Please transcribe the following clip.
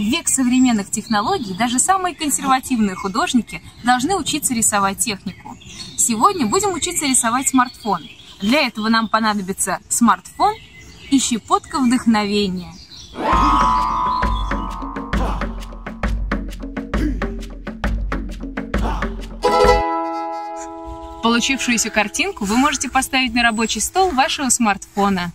В век современных технологий даже самые консервативные художники должны учиться рисовать технику. Сегодня будем учиться рисовать смартфон. Для этого нам понадобится смартфон и щепотка вдохновения. Получившуюся картинку вы можете поставить на рабочий стол вашего смартфона.